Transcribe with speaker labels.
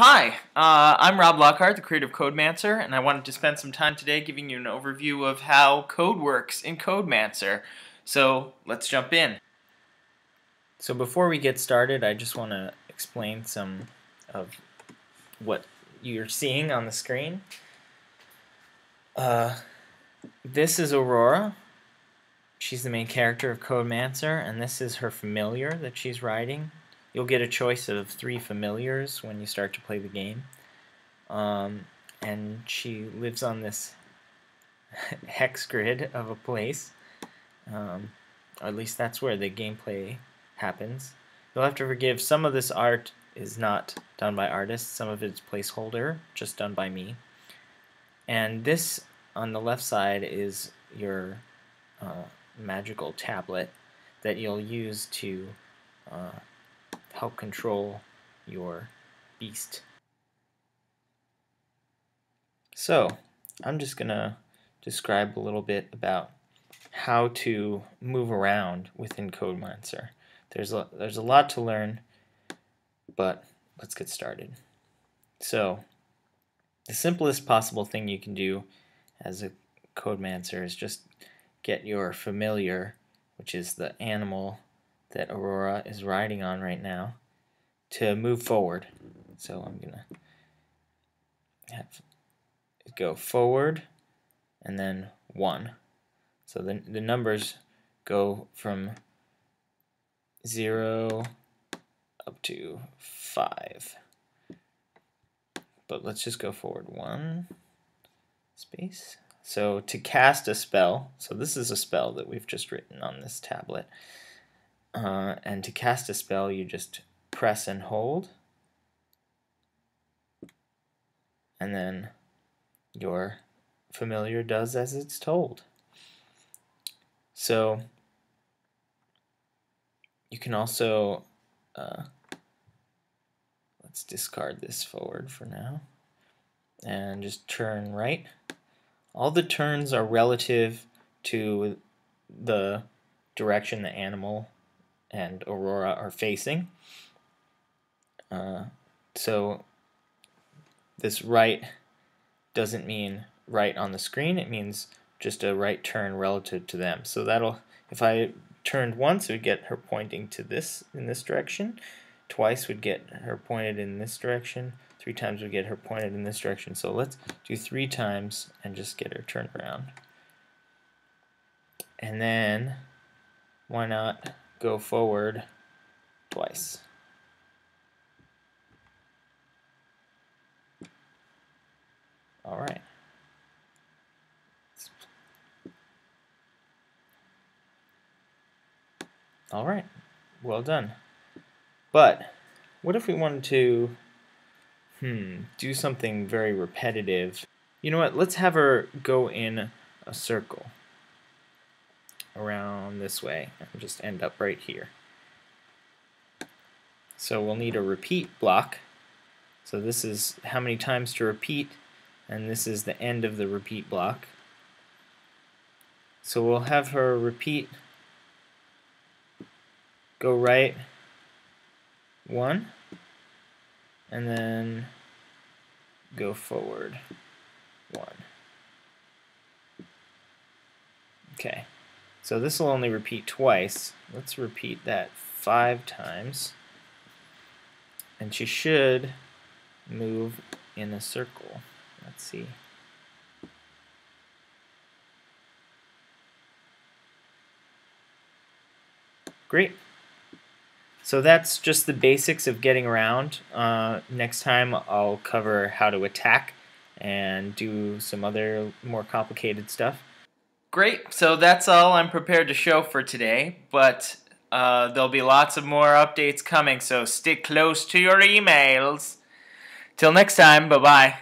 Speaker 1: Hi, uh, I'm Rob Lockhart, the creator of Codemancer, and I wanted to spend some time today giving you an overview of how code works in Codemancer. So let's jump in.
Speaker 2: So before we get started, I just want to explain some of what you're seeing on the screen. Uh, this is Aurora. She's the main character of Codemancer, and this is her familiar that she's riding. You'll get a choice of three familiars when you start to play the game. Um, and she lives on this hex grid of a place. Um, or at least that's where the gameplay happens. You'll have to forgive some of this art is not done by artists, some of it's placeholder, just done by me. And this on the left side is your uh, magical tablet that you'll use to uh, help control your beast. So, I'm just going to describe a little bit about how to move around within Codemancer. There's a, there's a lot to learn, but let's get started. So, the simplest possible thing you can do as a Codemancer is just get your familiar, which is the animal that Aurora is riding on right now to move forward. So I'm going to have go forward and then 1. So the, the numbers go from 0 up to 5. But let's just go forward 1 space. So to cast a spell, so this is a spell that we've just written on this tablet. Uh, and to cast a spell, you just press and hold. And then your familiar does as it's told. So you can also, uh, let's discard this forward for now, and just turn right. All the turns are relative to the direction the animal and Aurora are facing. Uh, so this right doesn't mean right on the screen, it means just a right turn relative to them. So that'll, if I turned once, it would get her pointing to this, in this direction. Twice would get her pointed in this direction. Three times would get her pointed in this direction. So let's do three times and just get her turned around. And then, why not go forward twice. All right. All right, well done. But what if we wanted to, hmm, do something very repetitive? You know what, let's have her go in a circle around this way and just end up right here. So we'll need a repeat block. So this is how many times to repeat, and this is the end of the repeat block. So we'll have her repeat, go right, one, and then go forward, one. Okay. So this will only repeat twice. Let's repeat that five times. And she should move in a circle. Let's see. Great. So that's just the basics of getting around. Uh, next time I'll cover how to attack and do some other more complicated stuff.
Speaker 1: Great. So that's all I'm prepared to show for today, but uh, there'll be lots of more updates coming, so stick close to your emails. Till next time, bye-bye.